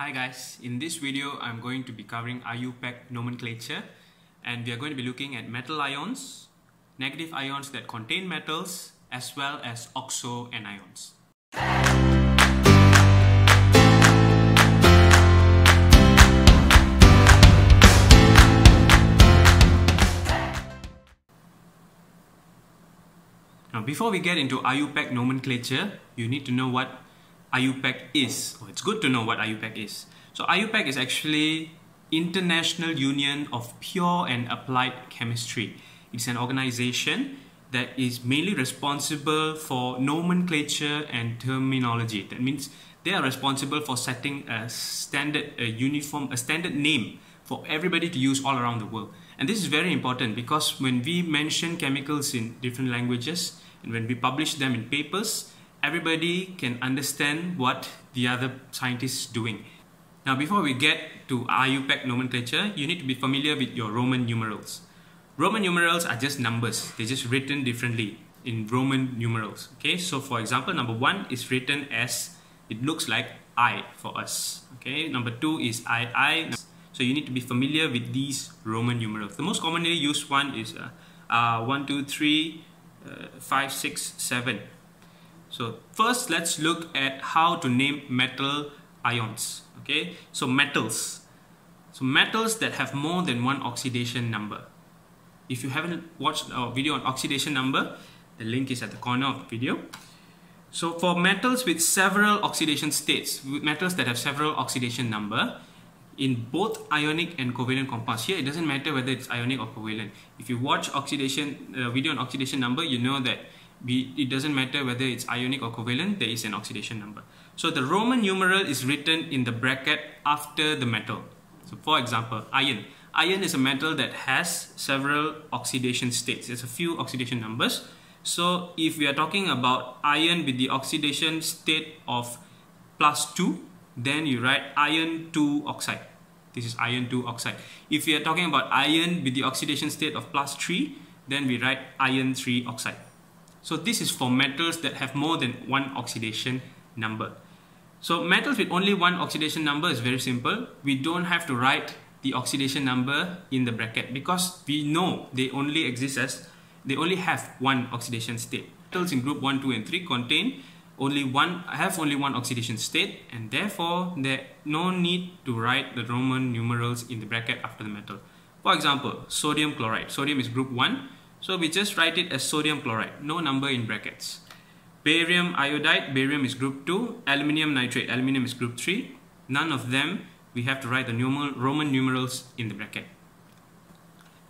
Hi guys, in this video I'm going to be covering IUPAC nomenclature and we are going to be looking at metal ions, negative ions that contain metals as well as oxo anions. Now before we get into IUPAC nomenclature, you need to know what IUPAC is. Oh, it's good to know what IUPAC is. So IUPAC is actually International Union of Pure and Applied Chemistry. It's an organization that is mainly responsible for nomenclature and terminology. That means they are responsible for setting a standard, a uniform, a standard name for everybody to use all around the world. And this is very important because when we mention chemicals in different languages and when we publish them in papers, everybody can understand what the other scientist is doing. Now, before we get to IUPAC nomenclature, you need to be familiar with your Roman numerals. Roman numerals are just numbers. They're just written differently in Roman numerals. Okay, so for example, number one is written as it looks like I for us. Okay, number two is II. So you need to be familiar with these Roman numerals. The most commonly used one is uh, uh, 1, 2, 3, uh, 5, 6, 7. So first let's look at how to name metal ions. Okay, so metals. So metals that have more than one oxidation number. If you haven't watched our video on oxidation number, the link is at the corner of the video. So for metals with several oxidation states, metals that have several oxidation number, in both ionic and covalent compounds. Here, it doesn't matter whether it's ionic or covalent. If you watch oxidation uh, video on oxidation number, you know that we, it doesn't matter whether it's ionic or covalent, there is an oxidation number. So the Roman numeral is written in the bracket after the metal. So for example, iron. Iron is a metal that has several oxidation states. There's a few oxidation numbers. So if we are talking about iron with the oxidation state of plus 2, then you write iron 2 oxide. This is iron 2 oxide. If we are talking about iron with the oxidation state of plus 3, then we write iron 3 oxide. So this is for metals that have more than one oxidation number. So metals with only one oxidation number is very simple. We don't have to write the oxidation number in the bracket because we know they only exist as, they only have one oxidation state. Metals in group 1, 2 and 3 contain only one, have only one oxidation state and therefore there no need to write the Roman numerals in the bracket after the metal. For example, sodium chloride. Sodium is group 1 so we just write it as sodium chloride, no number in brackets. Barium iodide, barium is group 2. Aluminium nitrate, aluminium is group 3. None of them, we have to write the Roman numerals in the bracket.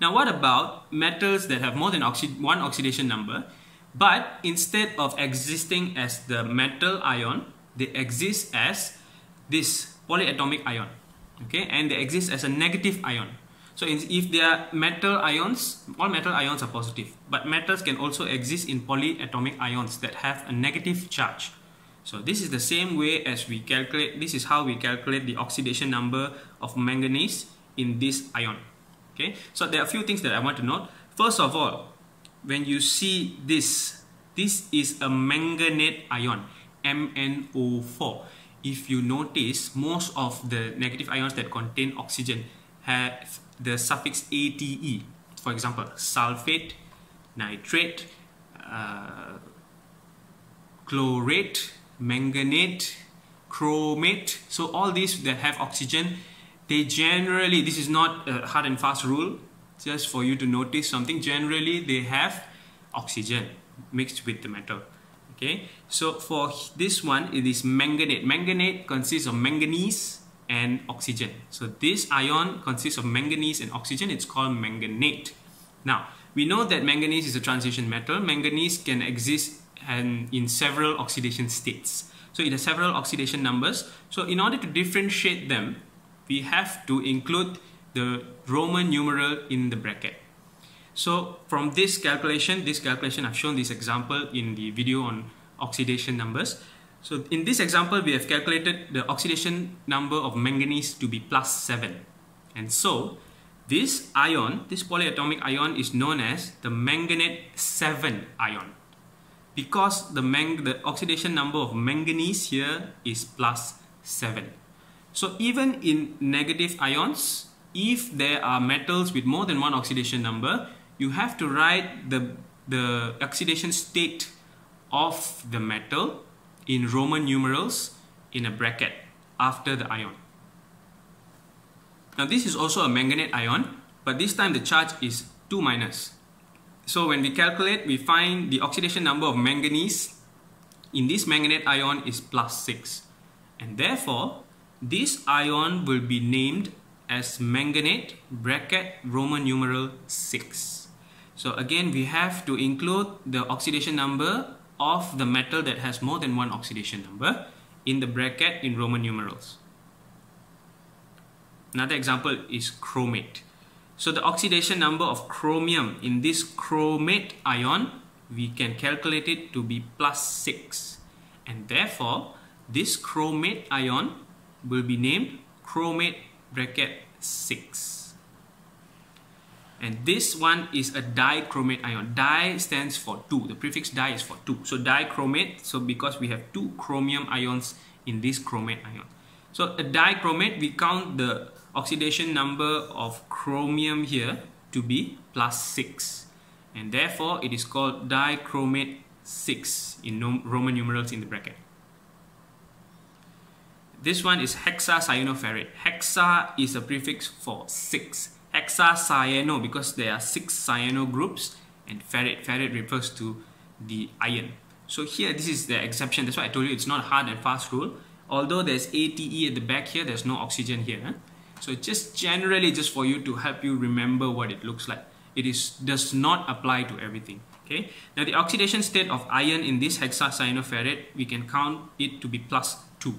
Now what about metals that have more than oxi one oxidation number, but instead of existing as the metal ion, they exist as this polyatomic ion, okay, and they exist as a negative ion. So if they are metal ions, all metal ions are positive, but metals can also exist in polyatomic ions that have a negative charge. So this is the same way as we calculate, this is how we calculate the oxidation number of manganese in this ion. Okay, so there are a few things that I want to note. First of all, when you see this, this is a manganate ion, MnO4. If you notice, most of the negative ions that contain oxygen have the suffix ate. For example, sulfate, nitrate, uh, chlorate, manganate, chromate. So all these that have oxygen, they generally, this is not a hard and fast rule, just for you to notice something. Generally, they have oxygen mixed with the metal. Okay, so for this one, it is manganate. Manganate consists of manganese, and oxygen. So this ion consists of manganese and oxygen. It's called manganate. Now, we know that manganese is a transition metal. Manganese can exist and in several oxidation states. So it has several oxidation numbers. So in order to differentiate them, we have to include the Roman numeral in the bracket. So from this calculation, this calculation, I've shown this example in the video on oxidation numbers. So in this example, we have calculated the oxidation number of manganese to be plus 7. And so this ion, this polyatomic ion is known as the manganate 7 ion. Because the, the oxidation number of manganese here is plus 7. So even in negative ions, if there are metals with more than one oxidation number, you have to write the, the oxidation state of the metal in Roman numerals in a bracket after the ion. Now this is also a manganate ion, but this time the charge is 2 minus. So when we calculate, we find the oxidation number of manganese in this manganate ion is plus 6. And therefore, this ion will be named as manganate bracket Roman numeral 6. So again, we have to include the oxidation number of the metal that has more than one oxidation number in the bracket in Roman numerals. Another example is chromate. So the oxidation number of chromium in this chromate ion, we can calculate it to be plus 6. And therefore, this chromate ion will be named chromate bracket 6. And this one is a dichromate ion. Di stands for 2. The prefix di is for 2. So dichromate, so because we have two chromium ions in this chromate ion. So a dichromate, we count the oxidation number of chromium here to be plus 6 and therefore it is called dichromate 6 in Roman numerals in the bracket. This one is hexacyanoferrate. Hexa is a prefix for 6. Hexacyano because there are 6 cyano groups and ferrate, ferrate refers to the iron. So here this is the exception. That's why I told you it's not hard and fast rule. Although there's ATE at the back here, there's no oxygen here. Huh? So just generally just for you to help you remember what it looks like. It is does not apply to everything. Okay. Now the oxidation state of iron in this hexacyanoferrate, we can count it to be plus 2.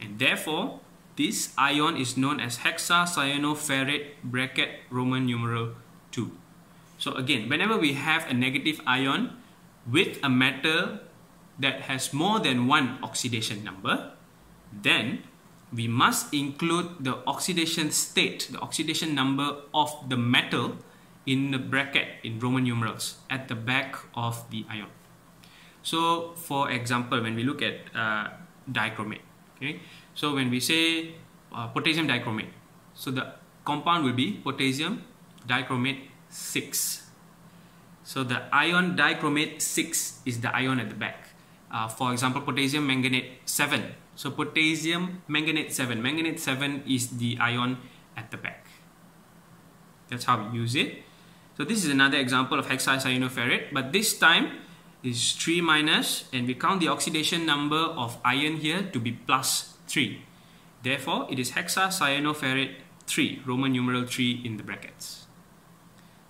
And therefore, this ion is known as hexacyanoferrate bracket Roman numeral 2. So again, whenever we have a negative ion with a metal that has more than one oxidation number, then we must include the oxidation state, the oxidation number of the metal in the bracket in Roman numerals at the back of the ion. So for example, when we look at uh, dichromate, okay, so when we say uh, potassium dichromate, so the compound will be potassium dichromate 6. So the ion dichromate 6 is the ion at the back. Uh, for example, potassium manganate 7 so potassium manganate 7. Manganate 7 is the ion at the back. That's how we use it. So this is another example of hexacyanoferrate, but this time is 3 minus and we count the oxidation number of iron here to be plus 3. Therefore, it is hexacyanoferrate 3, Roman numeral 3 in the brackets.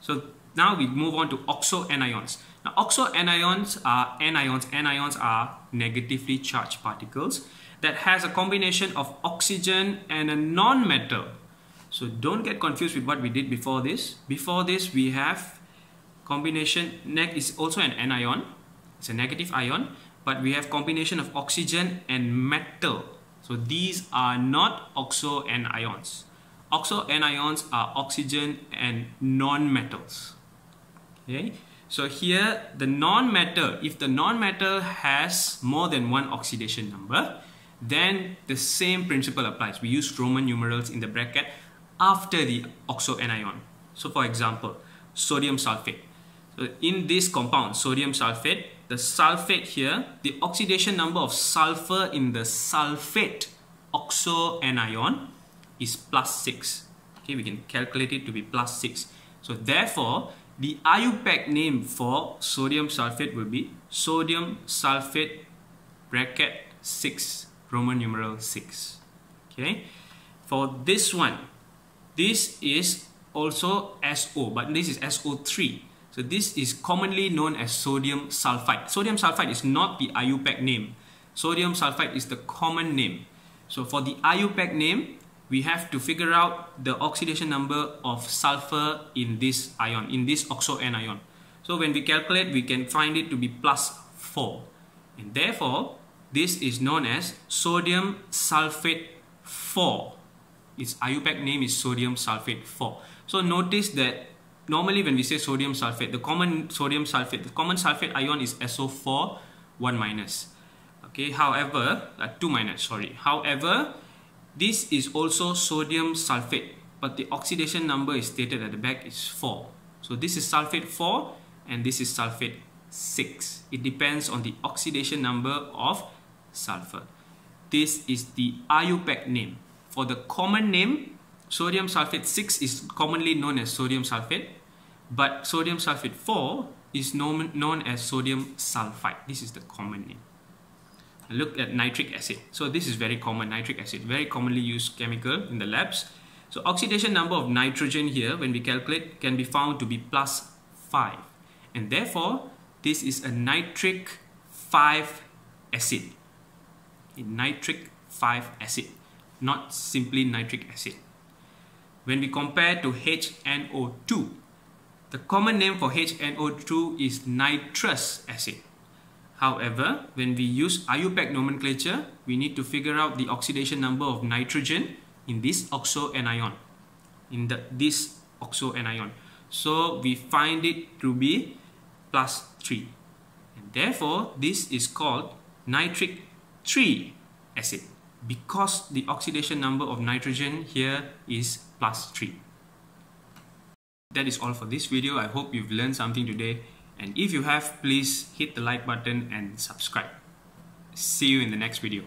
So now we move on to oxo anions. Now oxo anions are anions. Anions are negatively charged particles that has a combination of oxygen and a non-metal. So don't get confused with what we did before this. Before this, we have combination, neg is also an anion. It's a negative ion, but we have combination of oxygen and metal. So these are not oxo anions. Oxo anions are oxygen and non-metals. Okay. So here the non-metal, if the non-metal has more than one oxidation number, then the same principle applies. We use Roman numerals in the bracket after the oxo anion. So for example, sodium sulfate. So in this compound, sodium sulfate, the sulfate here, the oxidation number of sulfur in the sulfate oxo anion is plus 6. Okay, we can calculate it to be plus 6. So therefore, the IUPAC name for sodium sulfate will be sodium sulfate bracket 6. Roman numeral 6. Okay, for this one, this is also SO, but this is SO3. So this is commonly known as sodium sulfite. Sodium sulfite is not the IUPAC name. Sodium sulfite is the common name. So for the IUPAC name, we have to figure out the oxidation number of sulfur in this ion, in this oxo anion. So when we calculate, we can find it to be plus 4. And therefore, this is known as sodium sulfate 4. Its IUPAC name is sodium sulfate 4. So notice that normally when we say sodium sulfate, the common sodium sulfate, the common sulfate ion is SO4 1 minus. Okay, however, uh, 2 minus, sorry. However, This is also sodium sulfate, but the oxidation number is stated at the back is 4. So this is sulfate 4 and this is sulfate 6. It depends on the oxidation number of sulfur. This is the IUPAC name. For the common name, sodium sulfate 6 is commonly known as sodium sulfate, but sodium sulfate 4 is known, known as sodium sulfite. This is the common name. Look at nitric acid. So this is very common, nitric acid, very commonly used chemical in the labs. So oxidation number of nitrogen here, when we calculate, can be found to be plus 5. And therefore, this is a nitric 5 acid. A nitric 5 acid, not simply nitric acid. When we compare to HNO2, the common name for HNO2 is nitrous acid. However, when we use IUPAC nomenclature, we need to figure out the oxidation number of nitrogen in this oxo anion, in the, this oxo anion. So we find it to be plus 3. And therefore, this is called nitric 3 acid because the oxidation number of nitrogen here is plus 3. That is all for this video. I hope you've learned something today. And if you have, please hit the like button and subscribe. See you in the next video.